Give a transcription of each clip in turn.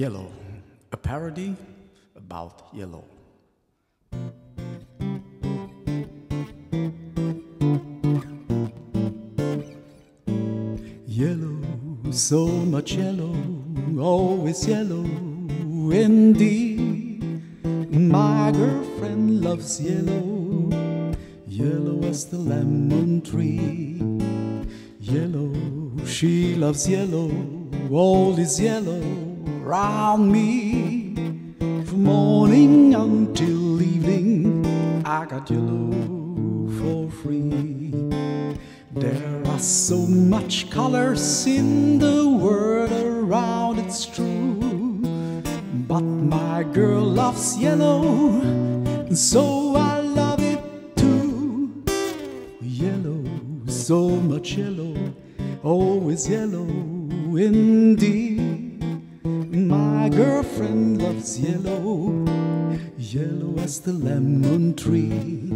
Yellow, a parody about yellow. Yellow, so much yellow, always yellow indeed. My girlfriend loves yellow, yellow as the lemon tree. Yellow, she loves yellow, all is yellow round me. From morning until evening, I got yellow for free. There are so much colors in the world around, it's true. But my girl loves yellow, and so I love it too. Yellow, so much yellow, always yellow indeed. My girlfriend loves yellow, yellow as the lemon tree.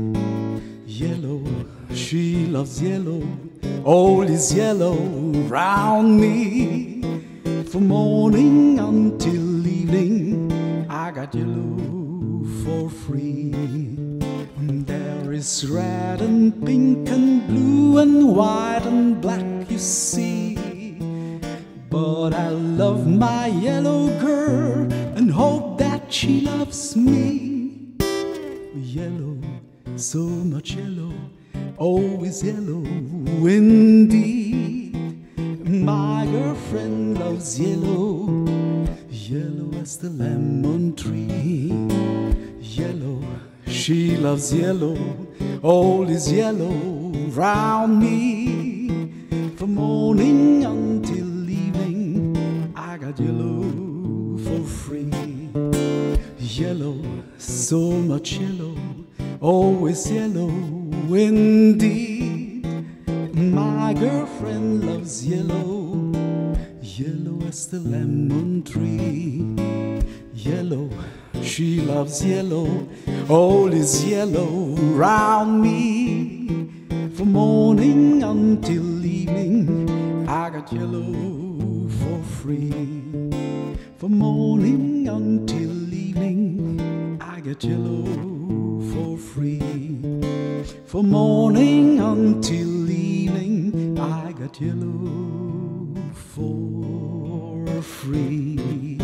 Yellow, she loves yellow, all is yellow round me. From morning until evening, I got yellow for free. There is red and pink and blue and white and black, you see. But I love my yellow girl and hope that she loves me. Yellow, so much yellow, always yellow indeed. My girlfriend loves yellow, yellow as the lemon tree. Yellow, she loves yellow, all is yellow round me. From morning Yellow, so much yellow, always yellow indeed. My girlfriend loves yellow, yellow as the lemon tree. Yellow, she loves yellow, all is yellow round me. From morning until evening, I got yellow for free. From morning until I get yellow for free. From morning until evening, I got yellow for free.